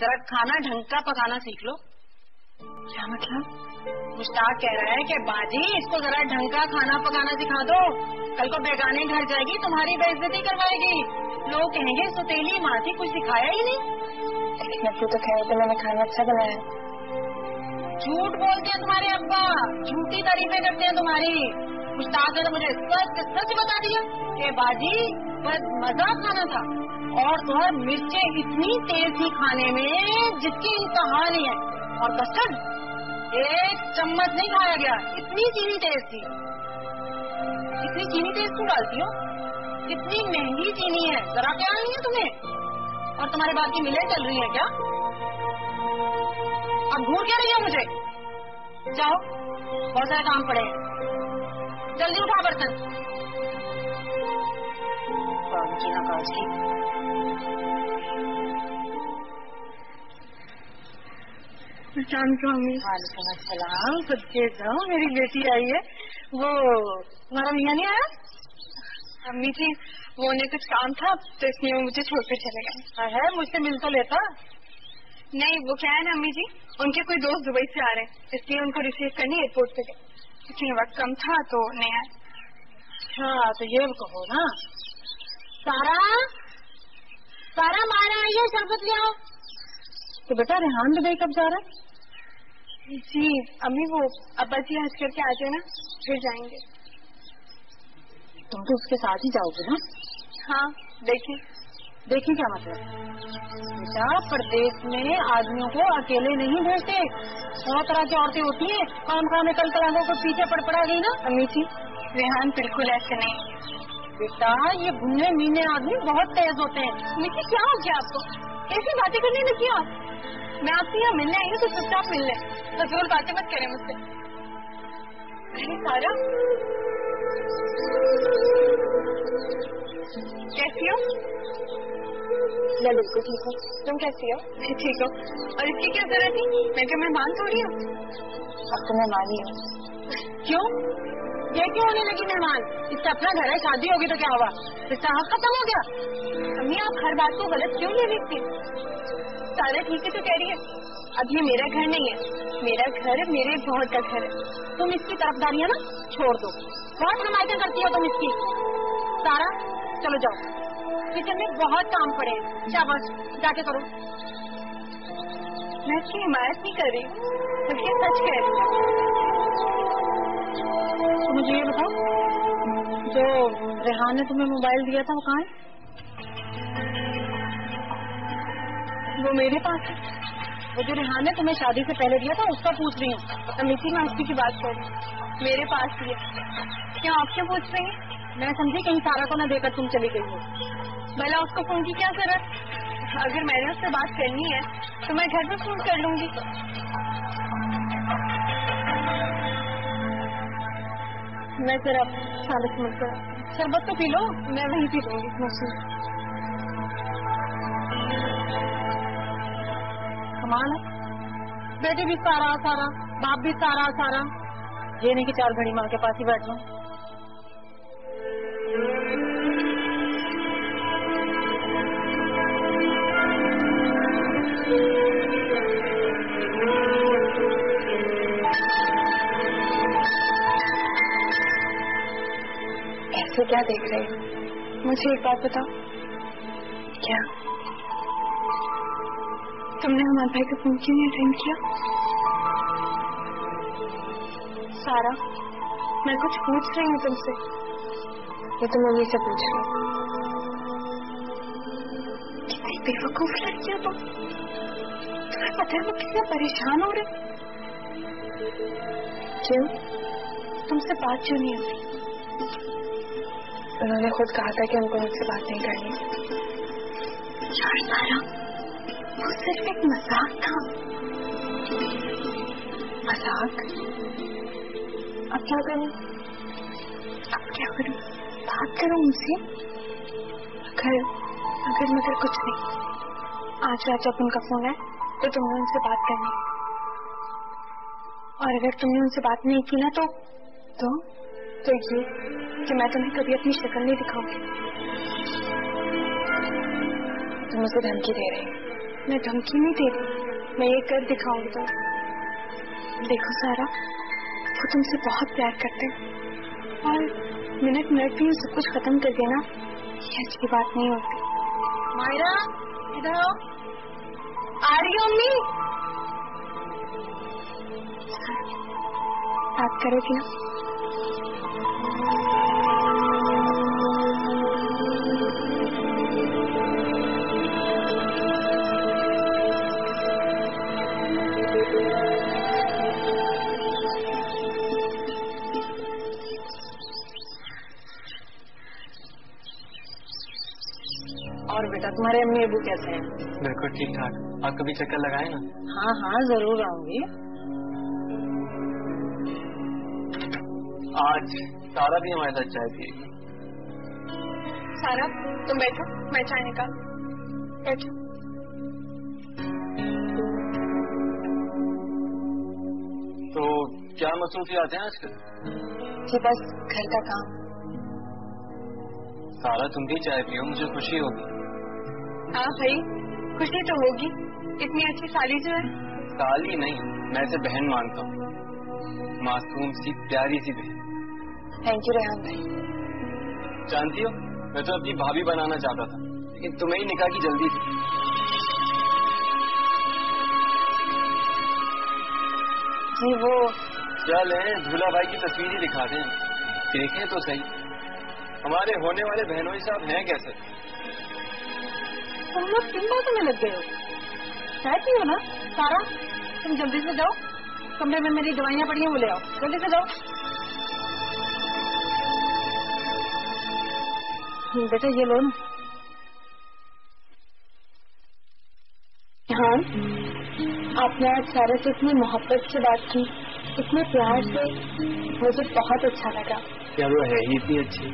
जरा खाना ढंग का पकाना सीख लो। क्या मतलब? मुश्ताक कह रहा है कि बाजी इसको जरा ढंग का खाना पकाना सिखा दो। कल को बेगाने घर जाएगी तुम्हारी बेइज्जती करवाएगी। लोग कहेंगे सुतेली माँ थी कुछ सिखाया ही नहीं। लेकिन तू तो कह रहे थे मैंने खाना अच्छा बनाया। झूठ बोलते हैं तुम्हारे अब्बा। झूठी तारीफें करते हैं तुम्हारी। मुश्ताक ने तो मुझे सच सच बता दिया कि बाजी बस मज़ा खाना था। और तो और मिर्चें इतनी तेज थी खाने में, जिसकी इंतहा नहीं है। और कस्टर्ड, एक चम्मच नहीं खाया गया, इतनी चीनी तेज थी। इतनी चीनी तेज क्यों डालती हो? कितनी महँगी चीनी है, जरा क्या नहीं है तुम्हें? और तुम्हारे बात की मिलें चल रही है क्या? अब घूर क्या रही है मुझे? जाओ, बहुत सारे काम पड़े हैं। जल्दी उठा बर्तन। काम की ना काज की वालेकुम अस्सलाम। सच्चे जाओ मेरी बेटी आई है। वो तुम्हारा भैया नहीं आया? अम्मी जी वो उन्हें कुछ काम था तो इसलिए वो मुझे छोड़ कर चले गए। है मुझसे मिल तो लेता। नहीं वो क्या है ना अम्मी जी? उनके कोई दोस्त दुबई से आ रहे हैं इसलिए उनको रिसीव करने एयरपोर्ट पे। गए लेकिन वक्त कम था तो नहीं आए अच्छा तो ये कहो ना। सारा सारा मारा है शरबत ले आओ। तो बेटा रेहान दुबई कब जा रहा है? जी अम्मी वो अब्बा जी हंस करके आ जाए ना फिर जाएँगे। तुम तो उसके साथ ही जाओगे ना? हाँ देखिए। देखिए क्या मतलब। बेटा प्रदेश में आदमियों को अकेले नहीं भेजते। सौ तरह की औरतें होती हैं। काम काम में कल कलांगों को पीछे पड़ पड़ा गई ना? अम्मी जी रेहान बिल्कुल ऐसे नहीं। बेटा ये भुनने मीने आदमी बहुत तेज होते हैं। जी क्या हो गया आपको? ऐसी बातें करने लगी आप? मैं आपसे यहाँ मिलने आई हूँ तो चुपचाप मिलने। फजूल बातें मत करें मुझसे। सारा? कैसी हो मैं बिल्कुल ठीक हूँ। तुम कैसी हो? मैं ठीक हूँ। और इसकी क्या ज़रूरत थी? मैं क्या मेहमान थोड़ी हूँ? अब तो मेहमान ही हूँ। क्यों? ये क्यों होने लगी मेहमान? इसका अपना घर है शादी होगी तो क्या हुआ? इसका हक खत्म हो गया। अम्मी आप हर बात को गलत क्यों ले लेती सारा ठीक है तो कह रही है। अब ये मेरा घर नहीं है। मेरा घर मेरे बहुत का घर है। तुम इसकी तरफदारी है ना? छोड़ दो। बहुत हमायतें करती हो तुम इसकी? सारा? चलो जाओ। किचन में बहुत काम पड़े शाबाश जाके करो। मैं इसकी हिमायत नहीं कर रही। बल्कि सच कह रही तो मुझे ये बताओ, जो रेहान ने तुम्हें मोबाइल दिया था, वो कहाँ है? वो मेरे पास है। वो जो रेहान ने तुम्हें शादी से पहले दिया था, उसका पूछ रही हूँ। अमिती मैं उसी की बात कर रही हूँ। मेरे पास है। क्या आप क्यों पूछ रही हैं? मैं समझी कहीं सारा को ना देकर तुम चली गई हो। भला उसको फ़ोन की क्या ज़रूरत? अगर मैंने उससे बात करनी है तो मैं घर पे फ़ोन कर लूँगी। मैं सर जरा चालीस मिनट का शरबत तो पी लो, मैं वहीं पी लूँगी। मौसम कमाल बेटी भी सारा सारा, बाप भी सारा सारा। ये नहीं कि चार घड़ी माँ के पास ही बैठ जाऊँ। ऐसे क्या देख रहे हो? मुझे एक बात बताओ। क्या? तुमने हमारे भाई का फ़ोन क्यों नहीं अटेंड किया? सारा, मैं कुछ पूछ रही हूँ तुमसे। मैं तो मम्मी से पूछ रही हूँ। कितनी बेवकूफ़ लड़की हो तुम। तुम्हें पता है वो कितने परेशान हो रहे क्यों? तुमसे बात क्यों नहीं होती उन्होंने खुद कहा था कि हमको मुझसे बात नहीं करनी यार वो सिर्फ़ एक मज़ाक था। मज़ाक? अब क्या करूँ? अब क्या करूँ? बात करूँ उनसे अगर अगर मगर कुछ नहीं। आज रात जब उनका फ़ोन है तो तुमने उनसे बात करनी और अगर तुमने उनसे बात नहीं की ना तो? तो? तो ये कि मैं तुम्हें कभी अपनी शक्ल नहीं दिखाऊँगी। तुम मुझे धमकी दे रही मैं धमकी नहीं दे रही। मैं ये कर दिखाऊँगी तो देखो सारा, वो तुमसे बहुत प्यार करते और मिनट मिनट में सब कुछ खत्म कर देना ये अच्छी बात नहीं होती। मायरा, इधर आओ। आ रही हो अम्मी बात करोगी ना? तुम्हारे अम्मी अबू कैसे हैं? बिल्कुल ठीक ठाक। आप कभी चक्कर लगाए ना? हाँ हाँ ज़रूर आऊँगी। आज सारा भी हमारे साथ चाय पिएगी सारा? तुम बैठो मैं चाय निकाल। बैठो। तो क्या मसरूफियात हैं आजकल? जी बस घर का काम। सारा तुम भी चाय पियो मुझे खुशी होगी। हाँ भाई खुशी तो होगी। इतनी अच्छी साली जो है। साली नहीं मैं इसे बहन मानता हूँ। मासूम सी प्यारी सी बहन। थैंक यू रेहान भाई। जानती हो मैं तो अपनी भाभी बनाना चाहता था लेकिन तुम्हें ही निकाह की जल्दी थी। जी वो चल है झूला भाई की तस्वीर ही दिखा दें। देखें तो सही। हमारे होने वाले बहनोई साहब हैं कैसे? तुम लोग किन बातों में लग गए हो। चाय पियो ना? सारा तुम जल्दी से जाओ। कमरे में मेरी दवाइयाँ पड़ी हैं वो ले आओ। जल्दी से जाओ। हम्म, बेटा ये लो ना। हाँ आपने आज सारा से इतनी मोहब्बत से बात की इतने प्यार से। मुझे बहुत अच्छा लगा। क्या वो है ही इतनी अच्छी?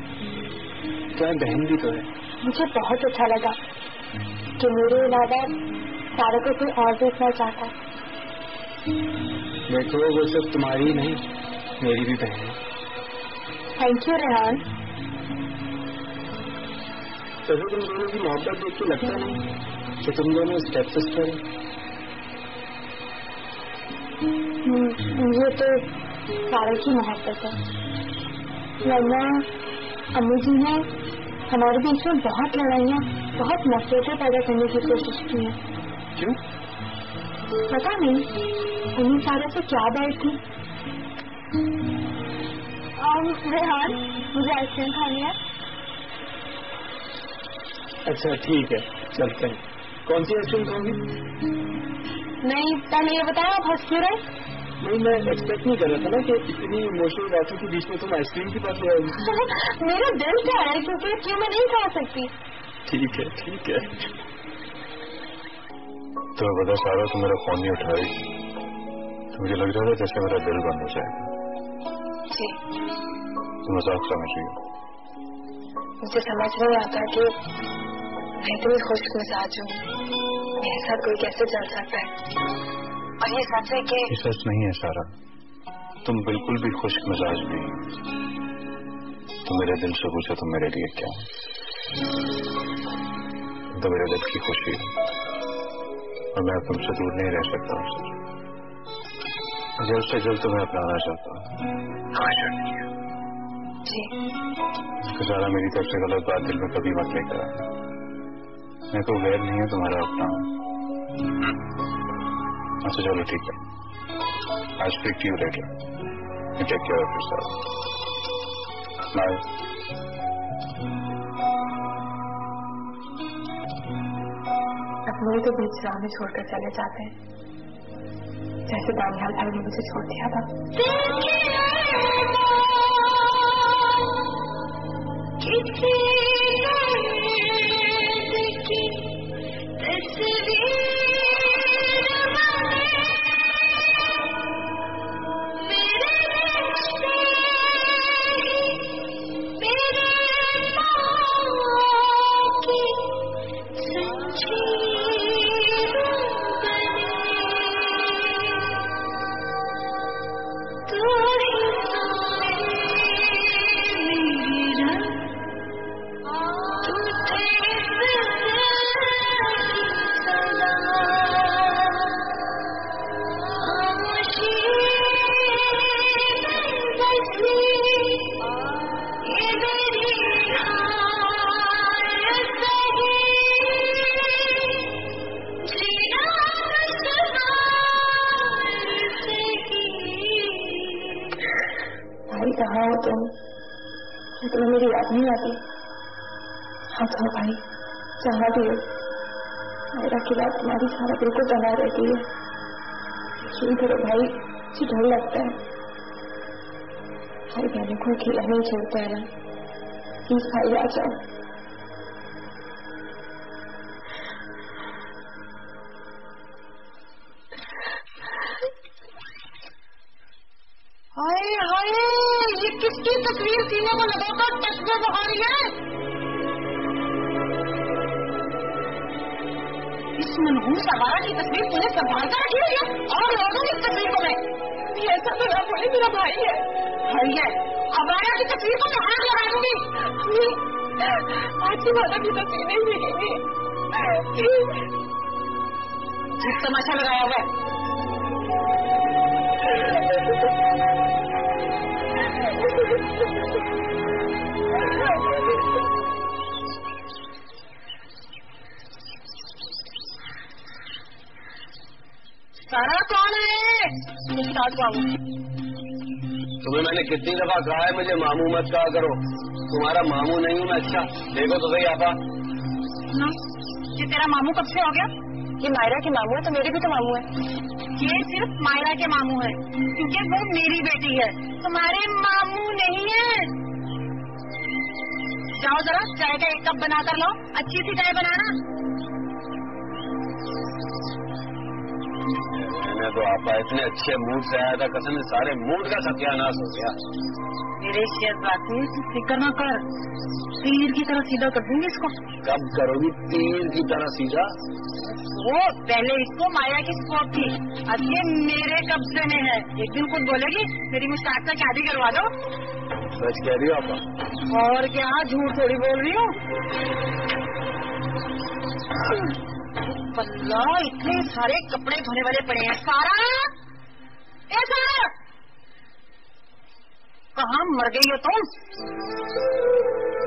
क्या बहन भी तो है? मुझे बहुत अच्छा लगा। कि मेरे अलावा सारे को कोई और देखना चाहता देखो वो सिर्फ़ तुम्हारी ही नहीं मेरी भी बहन है। थैंक यू रेहान वैसे तुम दोनों की मोहब्बत देख के लगता नहीं कि तुम दोनों स्टेप सिस्टर मुझे तो सारा की मोहब्बत है। वरना अम्मी जी ने हमारे बीच में बहुत लड़ाइयाँ बहुत नफरतें पैदा करने की कोशिश की है। क्यों? पता नहीं उन्हीं सारा से क्या बैठ थी रेहान मुझे आइसक्रीम खानी है। अच्छा ठीक है चलते हैं। कौन सी आइसक्रीम खाओगी? नहीं पहले ये बताओ आप हंस क्यों रहे? नहीं मैं एक्सपेक्ट नहीं कर रहा था ना कि इतनी इमोशनल बातों के बीच में तुम आइसक्रीम की बात ले आओगी। मेरा दिल क्या है? क्योंकि क्यों मैं नहीं खा सकती? ठीक है ठीक है। तुम्हें पता सारा तुम मेरा फ़ोन नहीं उठा रही। तो मुझे लग रहा था जैसे मेरा दिल बंद हो जाएगा तुम मज़ाक समझ रही हो? मुझे समझ नहीं आता कि मैं इतनी खुश मिजाज हूँ। मेरे साथ कोई कैसे चल सकता है? और ये सच है कि ये सच नहीं है सारा। तुम बिल्कुल भी खुश मिजाज नहीं तो मेरे दिल से पूछो तुम मेरे लिए क्या तो मेरे दिल की खुशी और मैं तुमसे दूर नहीं रह सकता हूँ जल्द से जल्द तुम्हें अपनाना चाहता हूँ। तो सारा मेरी तरफ़ से गलत बात दिल में कभी मत लेकर मैं तो गैर नहीं है तुम्हारा अपना हूँ। अच्छा चलो ठीक है। I speak to you later you take care of yourself bye अब मुझे तो बीच राह में छोड़कर चले जाते हैं। जैसे दानियाल भाई ने मुझे छोड़ दिया था। तुम्हें जहाँ भी हो मेरा किला तुम्हारी सारा को बना रहती है। सुन करो भाई मुझे डर लगता है? भाई बहनों को खिला नहीं छोड़ता है ना। प्लीज़ भाई आ जाओ। तमाशा लगाया हुआ सारा कौन है तुम्हें मैंने कितनी दफ़ा कहा है, मुझे मामू मत कहा करो। तुम्हारा मामू नहीं हूँ मैं अच्छा। देखो तो सही आपा। ये तेरा मामू कब से हो गया? ये मायरा के मामू है तो मेरे भी तो मामू है। ये सिर्फ़ मायरा के मामू है क्योंकि वो मेरी बेटी है। तुम्हारे मामू नहीं है। जाओ जरा चाय का एक कप बना कर लो अच्छी सी चाय बनाना। मैंने तो आपा इतने अच्छे मूड से आया था कसम से सारे मूड का सत्यानाश हो गया। मेरे तू फ़िक्र ना कर। तीर की तरह सीधा कर दूँगी इसको। कब करोगी तीर की तरह सीधा? वो पहले इसको माया की स्कोप थी। अब ये मेरे कब्जे में है। एक दिन खुद बोलेगी मेरी मुश्ताक से शादी करवा दो। सच कह रही हो आप? और क्या झूठ थोड़ी बोल रही हूँ? बल्ला इतने सारे कपड़े धोने वाले पड़े हैं। सारा? ए, सारा? कहा मर गई हो तुम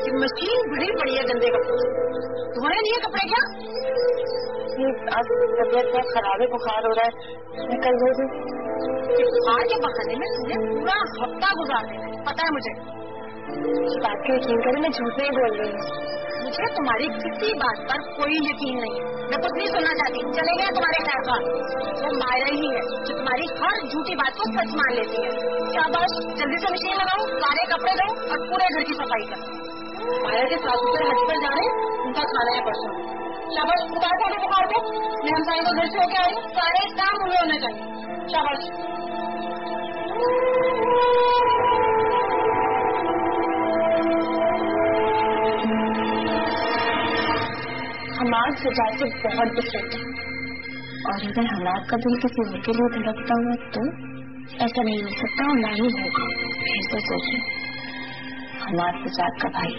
ये मशीन बड़ी पड़ी है गंदे कपड़े धोने नहीं है कपड़े क्या? आज तबियत बहुत खराब है, बुखार हो रहा है। कल धो बुखार के बहाने में तुमने पूरा हफ़्ता गुजार पता है मुझे। बात का यकीन करें, मैं झूठ नहीं बोल रही हूँ। मुझे तुम्हारी किसी बात पर कोई यकीन नहीं। मैं कुछ नहीं सुनना चाहती। चले गए तुम्हारे खान वो मायरा ही है जो तुम्हारी हर झूठी बात को सच मान लेती है। शाबाश, जल्दी से मशीन लगाओ सारे कपड़े दो और पूरे घर की सफ़ाई करो। माया के साथ ऊपर हज पर जा रहे उनका खाना है परसों। शाबाश, उतार दो बुखार को मैं हम सारे को घर से होके आई सारे काम हुए होने चाहिए। शाबाश। हमाद सजा से बहुत डिफरेंट है। और अगर हमाद का दिल किसी के लिए धड़कता हुआ तो ऐसा नहीं हो सकता और ना ही होगा। फिर से सोचो। सजाद का भाई।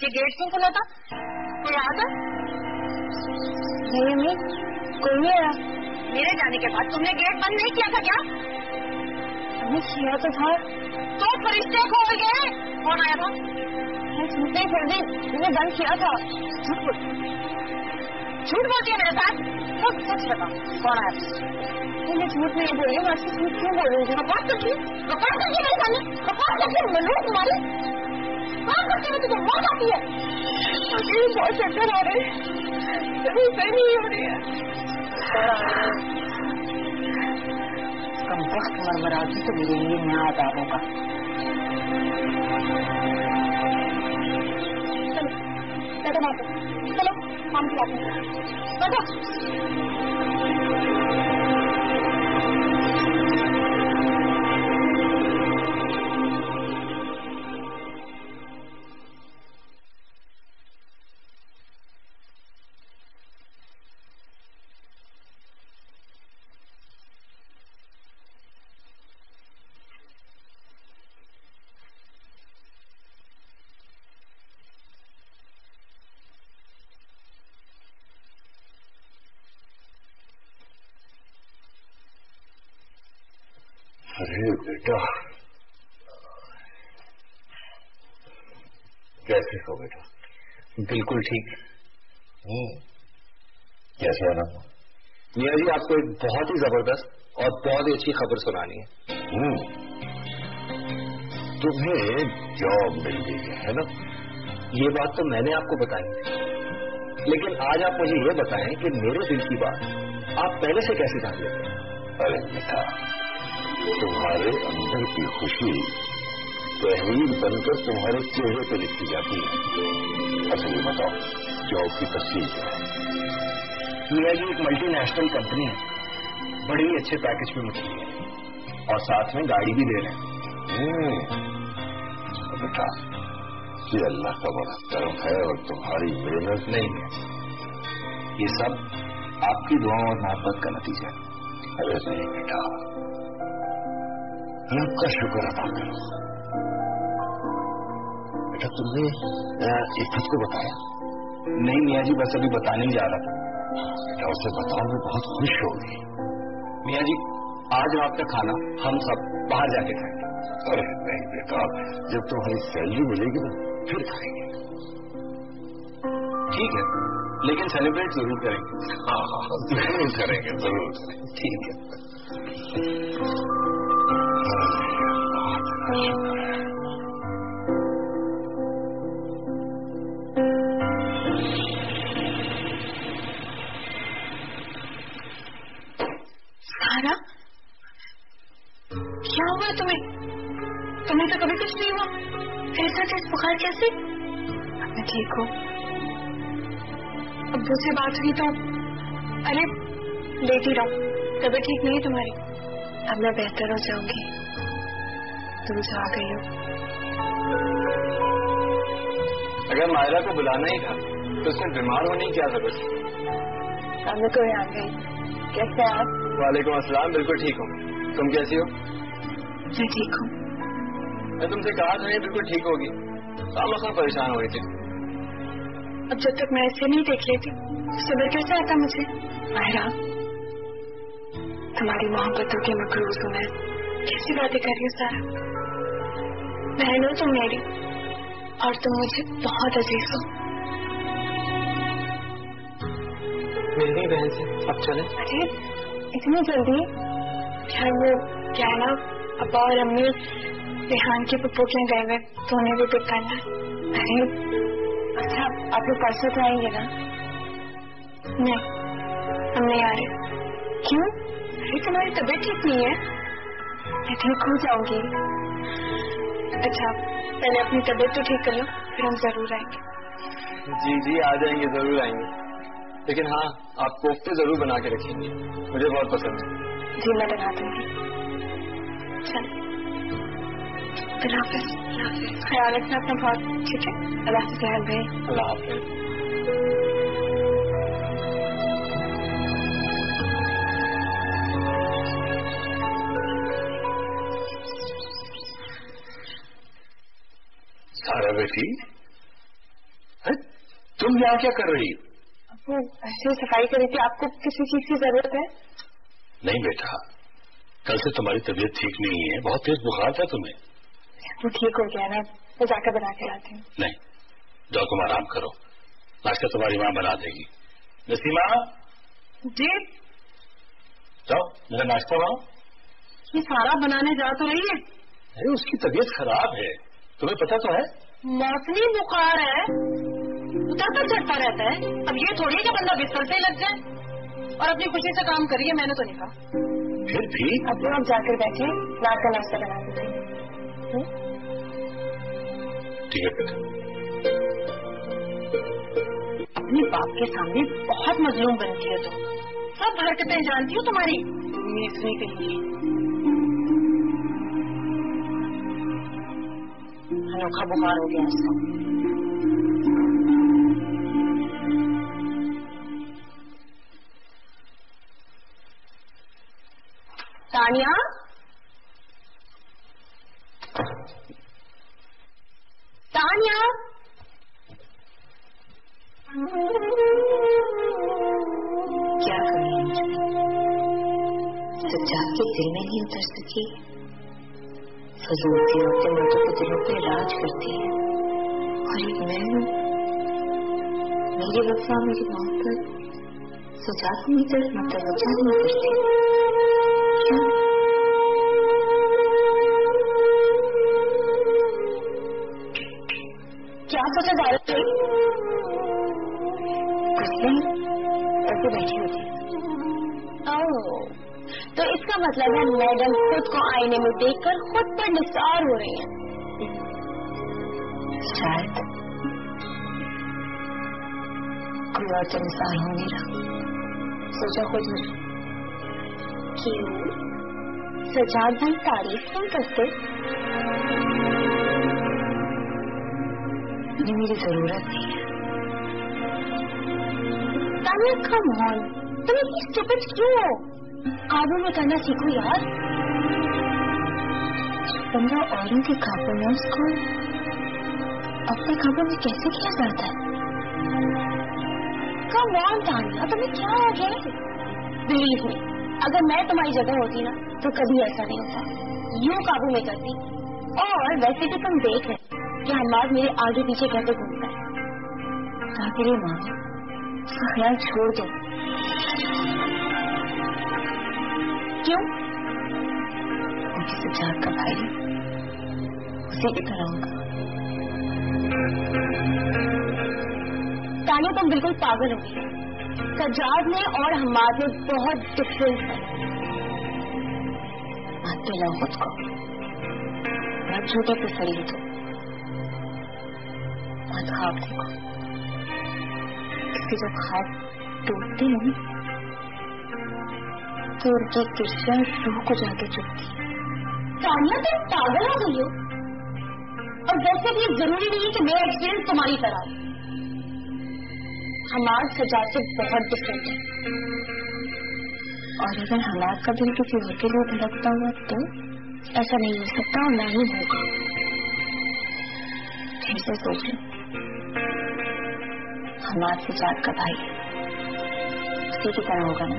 ये गेट क्यों खुला था? तुमने गेट बंद नहीं किया था क्या? किया तो था। तो फरिश्ते खोल गए कौन आया था? मैं सुनते फिर भी मैंने बंद किया था। झूठ बोल। झूठ बोलती है मेरे साथ? तो सच बता कौन आया था? मैं झूठ नहीं बोल रही हूँ मैं झूठ क्यों बोल रही हूँ? बकवास करती बकवास करती मेरे सामने। बकवास करती है मनो तुम्हारी बकवास करती है तुझे मौत आती है। बहुत चक्कर आ रहे हैं सही नहीं हो रही है। कम मरमराती तो मेरे लिए नया आदाब होगा चलो बैठो चलो हैं बैठो अरे बेटा। कैसे हो बेटा? बिल्कुल ठीक। हम्म, कैसे आना मियाँ जी आपको एक बहुत ही ज़बरदस्त और बहुत ही अच्छी खबर सुनानी है। हम्म, तुम्हें जॉब मिल गई है, है ना? ये बात तो मैंने आपको बताई लेकिन आज आप मुझे ये बताएँ कि मेरे दिल की बात आप पहले से कैसे जान लेते हैं? अरे बेटा तुम्हारे अंदर की खुशी तहरीर बनकर तुम्हारे चेहरे पे लिखी जाती है। अच्छा ये बताओ जॉब की तस्वीर क्या है? मियाँ जी एक मल्टीनेशनल कंपनी है। बड़े ही अच्छे पैकेज में मुझे है। और साथ में गाड़ी भी दे रहे हैं। हम्म, बेटा ये अल्लाह का बड़ा कर्म है और तुम्हारी मेहनत नहीं है। ये सब आपकी दुआ और मोहब्बत का नतीजा है। अरे नहीं बेटा रब का शुक्र अदा करो बेटा तुमने अ, इफ्फत को बताया नहीं मियाँ जी बस अभी बताने ही जा रहा था बेटा उसे बताओ मैं बहुत खुश होगी मियाँ जी आज रात का खाना हम सब बाहर जाके खाएँगे अरे नहीं बेटा जब तुम्हारी सैलरी मिलेगी ना फिर खाएँगे ठीक है लेकिन सेलिब्रेट ज़रूर करेंगे हाँ हाँ, ज़रूर करेंगे ज़रूर करेंगे ठीक है सारा? क्या हुआ तुम्हें? तुम्हें तो कभी कुछ नहीं हुआ। ऐसा तेज बुखार कैसे? मैं ठीक हूँ। अब से बात हुई तो अरे, लेटी रहो। तबीयत ठीक नहीं तुम्हारी। अब मैं बेहतर हो जाऊँगी। तुम जो आ गई हो। अगर मायरा को बुलाना ही था तो उसमें बीमार होने की क्या ज़रूरत थी? सामने कोई आ गई कैसे आप? वालेकुम अस्सलाम बिल्कुल ठीक हूँ। तुम कैसी हो? मैं ठीक हूँ। मैं तुमसे कहा था ये बिल्कुल ठीक होगी। खामा खा परेशान हो रही थी। अब जब तक मैं ऐसे नहीं देख लेती तो सबर कैसे आता मुझे? मायरा तुम्हारी मोहब्बतों के मकरूज हूँ मैं। कैसी बातें कर रही हूँ सारा? बहन हो तुम मेरी और तुम मुझे बहुत अज़ीज़ हो। मेरी बहन से। अब चले। अरे इतनी जल्दी? क्या वो क्या है ना अब्बा और अम्मी रेहान के पप्पो के गए हुए तो उन्हें भी पिक करना? अरे अच्छा आप लोग परसों तो आएँगे ना? नहीं हम नहीं आ रहे। क्यों? अरे तुम्हारी तबीयत ठीक नहीं है। मैं ठीक हो जाऊँगी। अच्छा पहले अपनी तबीयत तो ठीक कर लो फिर हम ज़रूर आएँगे। जी जी आ जाएँगे ज़रूर आएँगे। लेकिन हाँ आप कोफ्ते ज़रूर बना के रखेंगे। मुझे बहुत पसंद है। जी मैं बना दूँगी। चलो अल्लाह हाफिज ख्याल रखना अपना बहुत ठीक है? अल्लाह हाफिज जहर भाई अल्लाह हाफिज। अरे, तुम यहाँ क्या कर रही? हो ऐसे सफ़ाई करी थी। आपको किसी चीज़ की ज़रूरत है? नहीं बेटा। कल से तुम्हारी तबीयत ठीक नहीं है। बहुत तेज बुखार था तुम्हें। वो ठीक हो गया ना। वो जाकर बना के लाती हूँ। नहीं। जाओ तुम आराम करो। नाश्ता तुम्हारी माँ बना देगी। नसीमा? जी? जाओ मेरा नाश्ता बनाओ। ये सारा बनाने जा तो रही है। अरे उसकी तबीयत खराब है। तुम्हें पता तो है। मौसमी बुखार है। उतरता चढ़ता रहता है। अब ये थोड़ी है कि बंदा बिस्तर से लग जाए और अपनी खुशी से काम करिए मैंने तो नहीं कहा। फिर भी? अब आप जाकर बैठे रात का नाश्ता बना दीजिए ठीक है बेटा अपने बाप के सामने बहुत मजलूम बनती है तुम। तो। सब हरकतें जानती हो तुम्हारी। मेसनी के लिए। अनोखा बुखार हो गया मेरे वफा मेरी की तरफ़ मतवजा नहीं करती क्यों क्या सोचा जा रही थी कुछ नहीं ऐसे बैठी होती तो इसका मतलब है मैडम खुद को आईने में देखकर खुद पर निसार हो रही हैं। शायद और तो निसार हो नहीं सोचा खुद में क्यों सजाद भाई तारीफ़ नहीं करते? ये मेरी ज़रूरत नहीं है। कम ऑन तुम इतनी स्टूपिड क्यों हो? काबू में करना सीखो यार। बंदा औरों के काबू में उसको अपने काबू में कैसे किया जाता है? कम ऑन तानिया तुम्हें क्या हो गया? बिलीव मी अगर मैं तुम्हारी जगह होती ना तो कभी ऐसा नहीं होता। यूँ काबू में करती। और वैसे भी तुम देख रहे कि हमाद मेरे आगे पीछे कैसे घूमता है। लिए मानो उसका ख्याल छोड़ दो। क्यों? क्योंकि सजाद का भाई। उसी तरह होगा। तानिया तुम बिल्कुल पागल हो गई सजाद में और हमाद में बहुत डिफरेंस है। मानते लो खुद को। हो मत देखो जब टूटती नहीं तो उनकी किरचियाँ रूह को जाके चुपती तानिया तुम पागल हो गई हो। और वैसे भी ज़रूरी नहीं है कि मेरा एक्सपीरियंस तुम्हारी तरह हो हमाद सजाद से बहुत डिफरेंट है। और अगर हालात का दिल किसी और के लिए धड़कता हुआ तो ऐसा नहीं हो सकता और ना ही होगा फिर से सोच लो हमारे का भाई उसी की तरह होगा ना?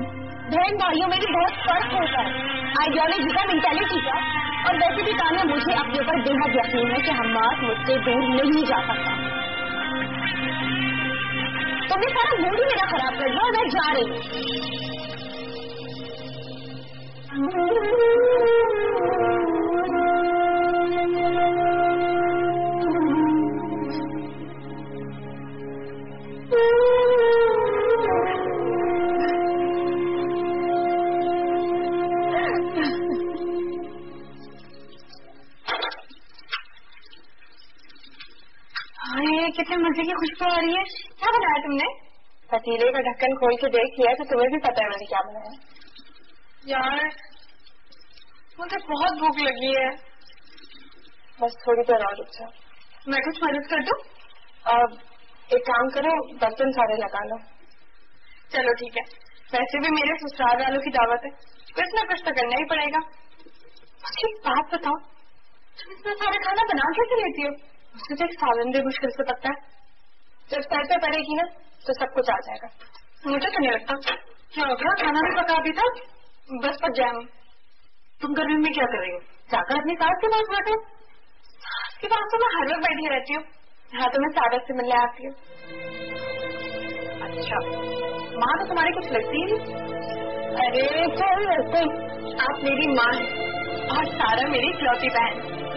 बहन भाइयों में भी बहुत फ़र्क होता है। आइडियोलॉजी का मेंटेलिटी का और वैसे भी तानिया मुझे अपने ऊपर बेहद यकीन है कि हमाद मुझसे दूर नहीं जा सकता। तुमने सारा मूड ही मेरा खराब कर दिया मैं जा रही। कितने मज़े की खुशबू आ रही है। पतीले का ढक्कन खोल के देख लिया तो तुम्हें भी पता है मैंने क्या बनाया यार मुझे बहुत भूख लगी है। बस थोड़ी देर और रुक जाओ। मैं कुछ मदद कर दू? अब एक काम करो बर्तन सारे लगा लो। चलो ठीक है। वैसे भी मेरे ससुराल वालों की दावत है। कुछ ना कुछ तो करना ही पड़ेगा। मुझे एक बात बताओ तुम इतना सारा खाना बना कैसे लेती हो? मुझे तो एक सालन भी मुश्किल से पकता है। जब सर पे पड़ेगी ना तो सब कुछ आ जाएगा। मुझे तो नहीं लगता। क्या हो गया खाना भी पका भी था, बस पक जाए तुम गर्मी में क्या कर रही हो जाकर अपनी सास के पास बैठो। सास के पास तो मैं हर वक्त बैठी रहती हूँ। यहाँ तो मैं सादत से मिलने आती हूँ। अच्छा माँ तो तुम्हारी कुछ लगती ही अरे कोई आप मेरी माँ और सारा मेरी इकलौती बहन।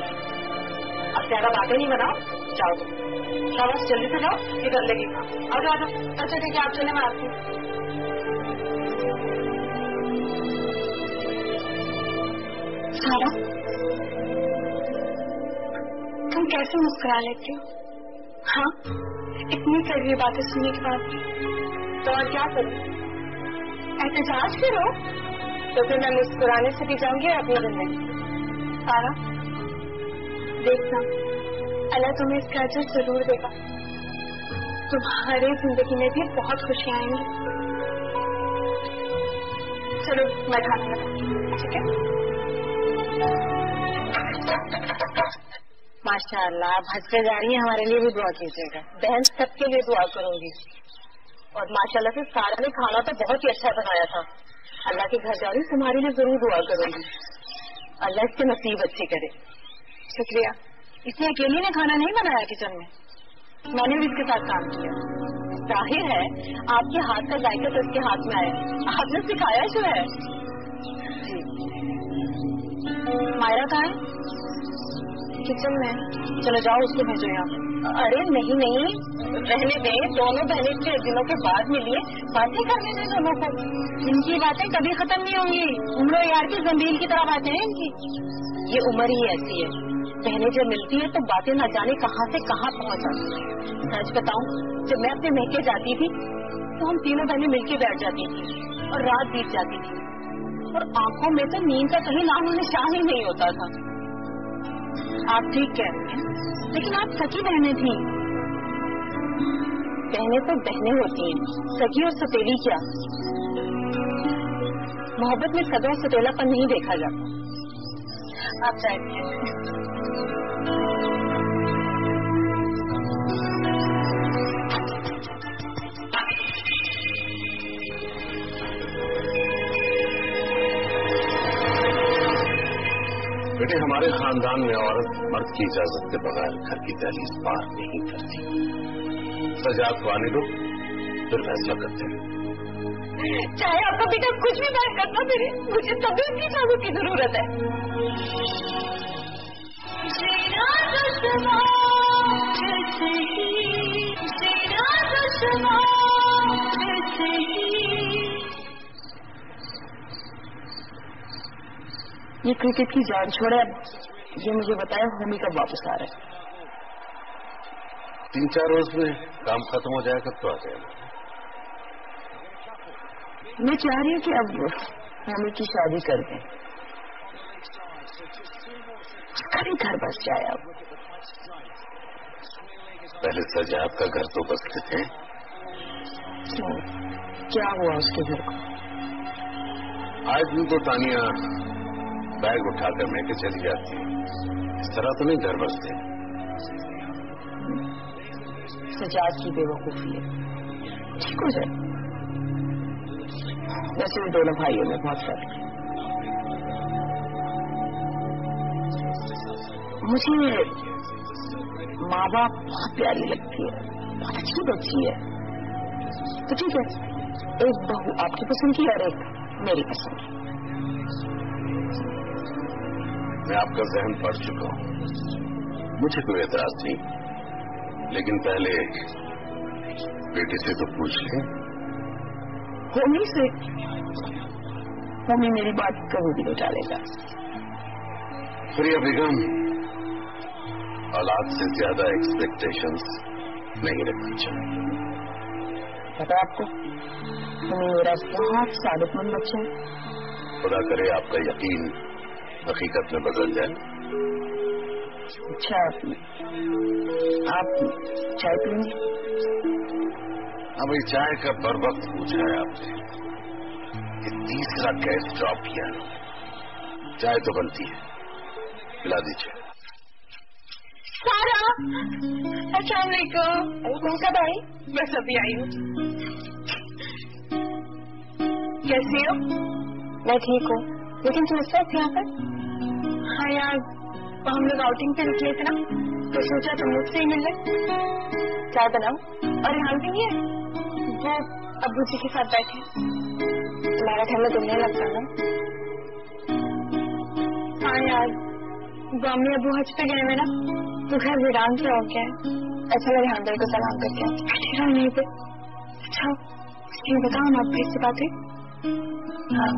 अब ज़्यादा बातें नहीं बनाओ। जाओ। तुम जल्दी से जाओ। ये कर लेगी। आ जाओ अच्छा ठीक है, आप चले मैं आती तुम कैसे मुस्कुरा लेती हो? हाँ? इतनी कड़वी बातें सुनने के बाद तो और क्या करूँ? एहतजाज करो। तो फिर मैं मुस्कुराने से भी जाऊँगी अपनी ज़िंदगी सारा? देखना। अल्लाह तुम्हें इसका अजर ज़रूर देगा। तुम्हारी ज़िंदगी में भी बहुत खुशियाँ आएँगी। चलो मैं बनाती हूँ, ठीक है? माशाल्लाह हँसते जा रही हैं हमारे लिए भी दुआ कीजिएगा। बहन सबके लिए दुआ करूँगी। और माशाल्लाह से सारा ने खाना तो बहुत ही अच्छा बनाया था। अल्लाह के घर जा रही तुम्हारे लिए ज़रूर दुआ करूँगी। अल्लाह इसके नसीब अच्छी करे। शुक्रिया। इसने अकेली ने खाना नहीं बनाया किचन में। मैंने भी इसके साथ काम किया। ज़ाहिर है, आपके हाथ का जायका तो इसके हाथ में आया। आपने सिखाया जो है। मायरा कहा है? किचन में। चलो जाओ, उसको भेजो यहाँ अरे नहीं नहीं। रहने दें। दोनों बहनें इतने दिनों के बाद मिली बातें करने दें दोनों को। इनकी बातें कभी खत्म नहीं होंगी। उम्र यार की ज़मीन की तरह बातें हैं इनकी। ये उम्र ही ऐसी है। बहनें जब मिलती है तो बातें न जाने कहाँ से कहाँ पहुँच जाती हैं। सच बताऊँ, जब मैं अपने महके जाती थी तो हम तीनों बहनें मिलके बैठ जाती थी और रात बीत जाती थी। और आँखों में तो नींद का कहीं नाम निशान ही नहीं होता था। आप ठीक कह रहे हैं, लेकिन आप सखी बहनें थी। बहने तो बहने होती हैं, सखी और सतेली क्या? मोहब्बत में सदा सतेलापन नहीं देखा जाता। आप बेटे हमारे खानदान में औरत मर्द की इजाज़त के बगैर घर की दहलीज पार नहीं करती। सजात वाले दो फिर फैसला करते हैं। चाहे आपका बेटा कुछ भी बात करता फिर मुझे तभी उसकी इजाज़त की ज़रूरत है। ये क्रिकेट की जान छोड़े अब ये मुझे बताया होमी कब वापस आ रहा है? तीन चार रोज में काम खत्म हो जाएगा तो आ जाएगा? मैं चाह रही हूँ कि अब होमी की शादी कर दें। उसका भी घर बस जाए अब। पहले सजाद का घर तो बसते थे। क्यों? क्या हुआ उसके घर को? आज भी तो तानिया बैग उठाकर लेके चली जाती है। इस तरह तो नहीं घर बसते सजाद की बेवकूफ़ी है। ठीक हो जाए। वैसे भी दोनों भाइयों में बहुत फ़र्क मुझे माँ बाप बहुत प्यारी लगती है। बहुत अच्छी बच्ची है। तो ठीक है, एक बहू आपकी पसंद की और एक मेरी पसंद की। मैं आपका जहन पढ़ चुका हूँ। मुझे कोई एतराज़ नहीं। लेकिन पहले बेटे से तो पूछ लें। होमी से होमी मेरी बात कभी भी नहीं टालेगा। प्रिया बेगम औलाद से ज़्यादा एक्सपेक्टेशंस नहीं रखनी चाहिए। पता है आपको? होमी मेरा बहुत सादतमंद बच्चा है। खुदा करे आपका यकीन हकीकत में बदल जाए। अच्छा आप चाय पियेंगे हाँ भाई चाय का बर वक्त पूछा है आपने ये तीसरा गैस ड्रॉप किया है। चाय तो बनती है। पिला दीजिए। सारा अस्सलाम वालेकुम तुम कब आई बस अभी आई हूँ। कैसी हो? मैं ठीक हूँ। लेकिन तुम इस वक्त यहाँ पर हाँ यार तो हम लोग आउटिंग पे निकले थे ना तो सोचा तुम मुझसे ही मिल ले। चाय बनाओ और यहाँ भी है। वो अब्बू जी के साथ बैठे तुम्हारा घर में दिल नहीं लगता ना। हाँ यार गामी अबू हज पे गए हुए ना तो घर वीरान से हो गया है। अच्छा मेरे हमदर को सलाम करके बैठी रहो यहीं पे अच्छा ये बताओ हम आपकी से बातें। हाँ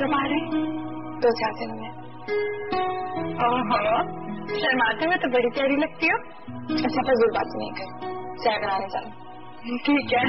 कब आ रहे दो चार दिन में। शर्माते में तो बड़ी प्यारी लगती हो। अच्छा फजूल बात नहीं कर चाय बनाने जाओ ठीक है।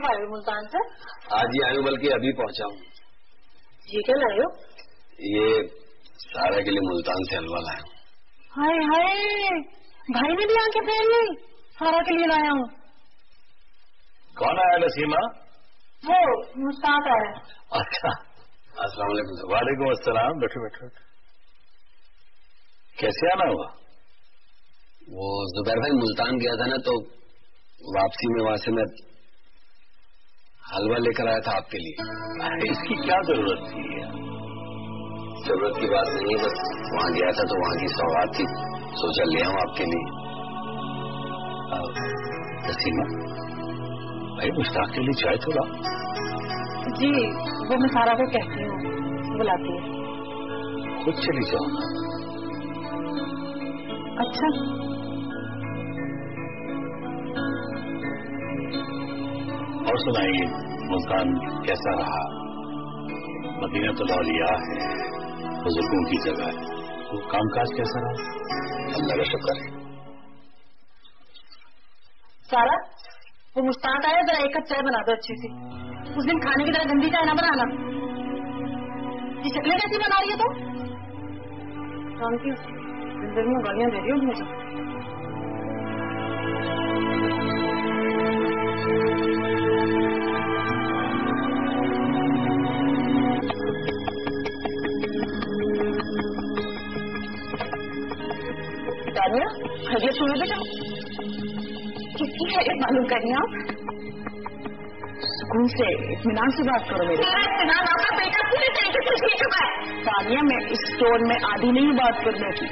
कब आए मुल्तान से आज ही आयु बल्कि अभी पहुँचा हूँ। ये क्या लाए हो? ये सारा के लिए मुल्तान से हलवा लाया हूँ। हाय हाय। भाई ने भी आँखें पहन ली। सारा के लिए लाया हूँ। कौन आया नसीमा वो मुस्ताक आया अच्छा। अस्सलाम वालेकुम वालेकुम अस्सलाम। बैठो बैठो बैठो। कैसे आना हुआ? वो जुबैर भाई मुल्तान गया था ना तो वापसी में वहाँ से मैं हलवा लेकर आया था आपके लिए। इसकी क्या ज़रूरत थी? ज़रूरत की बात नहीं है बस वहाँ गया था तो वहाँ की सौगात थी। सोचा ले आऊँ आपके लिए। नसीमा भाई मुश्ताक के लिए चाय थोड़ा जी वो मैं सारा को कहती हूँ बुलाती है। खुद चली जाओ। अच्छा। सुनाइए, मुल्तान कैसा रहा? मदीना तो लौलिया है, बुज़ुर्गों की जगह है। तो कामकाज कैसा रहा? अल्लाह का शुक्र है। सारा, वो मुस्ताक आया जरा एक चाय बना दो अच्छी सी। उस दिन खाने की तरह गंदी चाय ना बनाना। ये शक्लें कैसी बना रही है हूँ ज़िंदगी में गालियाँ दे रही हो मुझे। खैरियत सुनो बेटा। किसकी है मालूम करनी आप? सुकून से इत्मीनान से बात करो मेरे। इत्मीनान आपका बेटा पूरी तरीके से जीत चुका है। तानिया मैं इस टोन में आधी नहीं बात करने की।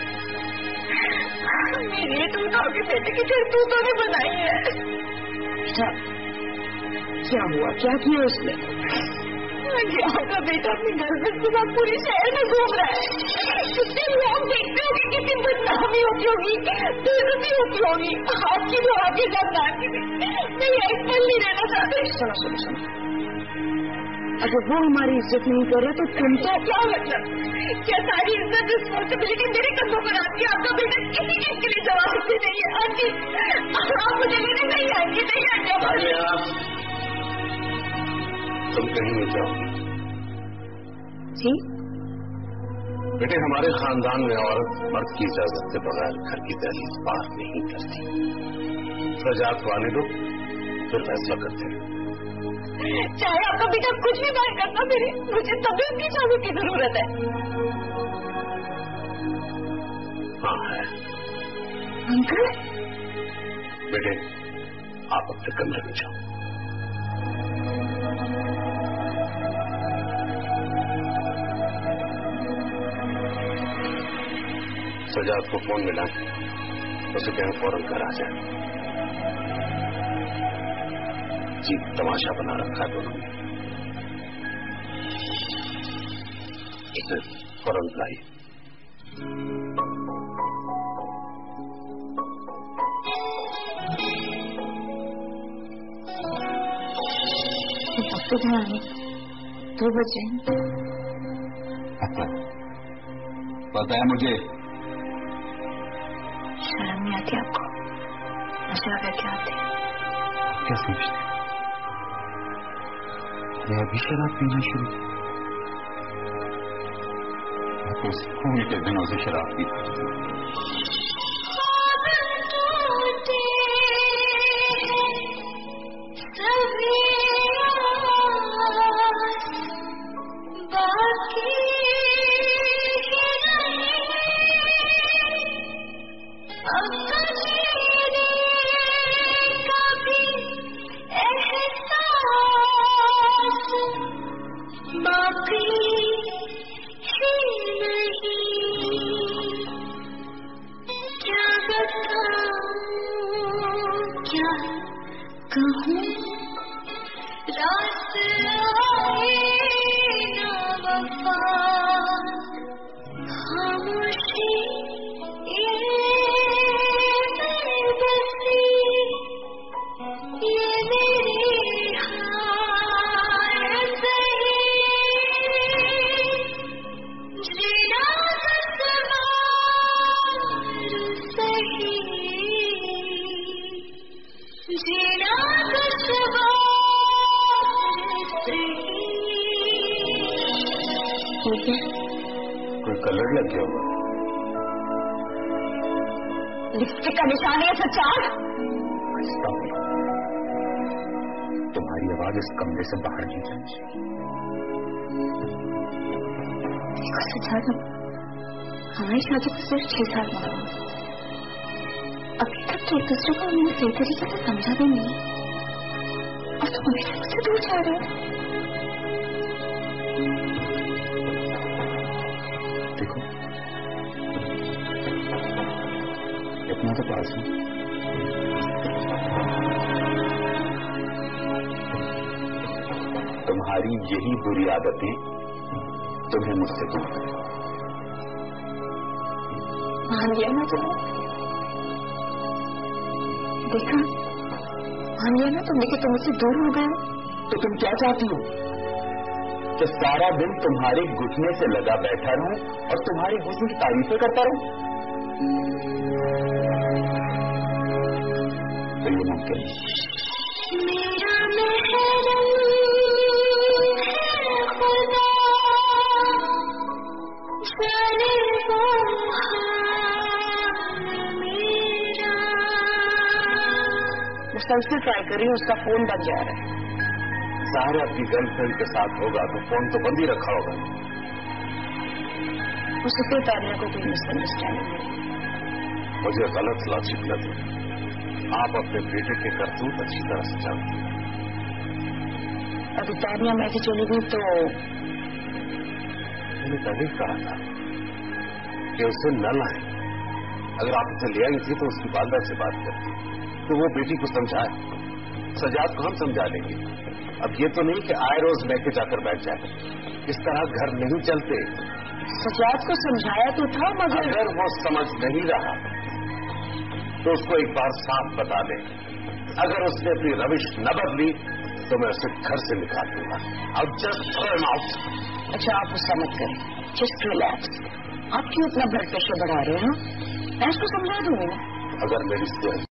मेरे दूध आपके बेटे की करतूतों ने बनाई है। क्या क्या हुआ? क्या किया उसने? आपका बेटा? अपनी गर्लफ्रेंड के साथ पूरे शहर में घूम रहा है। आपकी तो एक पल नहीं रहना चाहती सुनो सुनो सुनो अगर वो हमारी इज़्ज़त नहीं कर रहे तो तुम तो क्या मतलब क्या सारी इज़्ज़त रिस्पॉन्सिबिलिटी मेरे कंधों पर आती है आपका बेटा किसी चीज़ के लिए जवाब देते नहीं है आंटी आप मुझे लेने नहीं आएँगे नहीं आएँगे तुम कहीं नहीं जाओ जी? बेटे हमारे खानदान में औरत मर्द की इजाज़त के बगैर घर की दहलीज पार नहीं करती। सजात वाले लोग फिर फैसला करते हैं। चाहे आपका बेटा कुछ भी बात करना मेरे मुझे तभी की इजाज़त की ज़रूरत है। हाँ है। अंकल? बेटे आप अपने कमरे में जाओ। सजाद को फ़ोन मिला। उसे कहें फ़ौरन घर आ जाए। जी तमाशा बना रखा है दोनों ने। उसे फ़ौरन तो ध्यान दो बज पता है मुझे। नहीं आती आपको मुझे आगे क्या आते क्या समझते मैं अभी शराब पीना शुरू मैं तो स्कूल के दिनों से शराब पीता देखो इतना तो पास है। तुम्हारी यही बुरी आदतें तुम्हें मुझसे दूर मान लिया ना तुमने? देखा? मान लिया ना तुमने कि तुम मुझसे दूर हो गए तो तुम क्या चाहती हो? कि सारा दिन तुम्हारे घुटने से लगा बैठा रहूँ और तुम्हारी हुस्न की तारीफें करता रहूँ? तो ये मुमकिन मेरा है मुसलसल ट्राई कर रही हूँ उसका फ़ोन बज जा रहा है। सारे अपनी गर्लफ्रेंड के साथ होगा तो फ़ोन तो बंद ही रखा होगा। उससे तानिया को कोई मिसअंडरस्टैंडिंग मुझे गलत लॉजिक लगे आप अपने बेटे के करतूत अच्छी तरह से जानते हैं। अभी तानिया मैं भी चली गई तो मैंने पहले कहा था कि उसे न लाए। अगर आप उसे ले आई थी तो उसकी वालदा से बात करती तो वो बेटी को समझाए। सजाद को हम समझा लेंगे। अब ये तो नहीं कि आए रोज लेके जाकर बैठ जाए इस तरह घर नहीं चलते। सजाद को समझाया तो था मगर अगर वो समझ नहीं रहा तो उसको एक बार साफ़ बता दे। अगर उसने अपनी रविश न बदली तो मैं उसे घर से निकाल दूँगा। अब जस्ट थ्रो आउट अच्छा आप गुस्सा मत करें। जस्ट रिलैक्स आप क्यों इतना ब्लड प्रेशर बढ़ा रहे हैं? मैं उसको समझा दूँगी। अगर मेरी सेहत